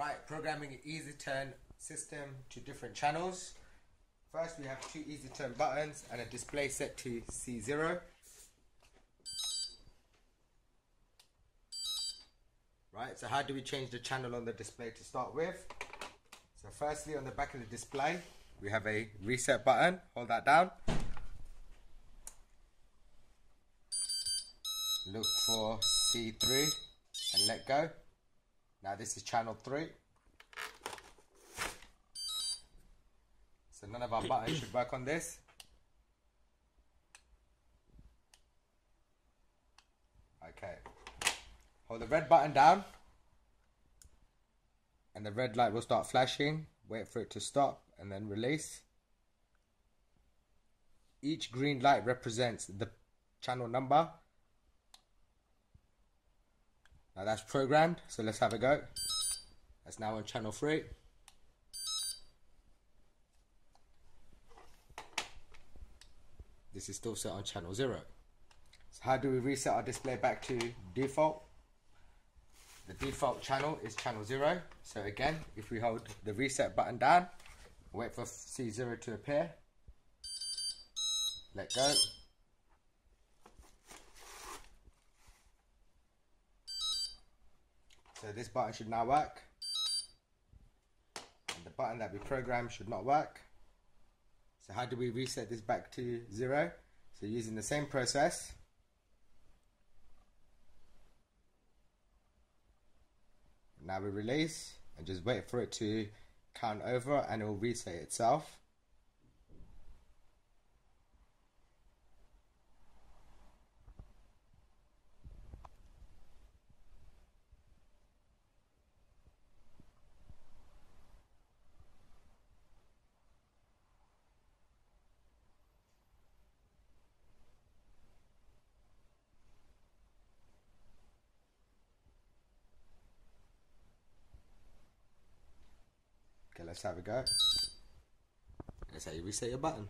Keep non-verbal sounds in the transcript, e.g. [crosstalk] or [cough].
Right, programming an EasyTurn system to different channels. First we have two EasyTurn buttons and a display set to C0. Right, so how do we change the channel on the display to start with? So firstly on the back of the display we have a reset button, hold that down. Look for C3 and let go. Now this is channel 3. So none of our [coughs] buttons should work on this. Okay. Hold the red button down. And the red light will start flashing. Wait for it to stop and then release. Each green light represents the channel number now that's programmed, so let's have a go. That's now on channel 3. This is still set on channel 0. So how do we reset our display back to default? The default channel is channel 0. So again, if we hold the reset button down, wait for C0 to appear, let go, So this button should now work. And the button that we programmed should not work. So how do we reset this back to zero? So using the same process. Now we release and just wait for it to count over and it will reset itself. Let's have a go. That's how you reset your button.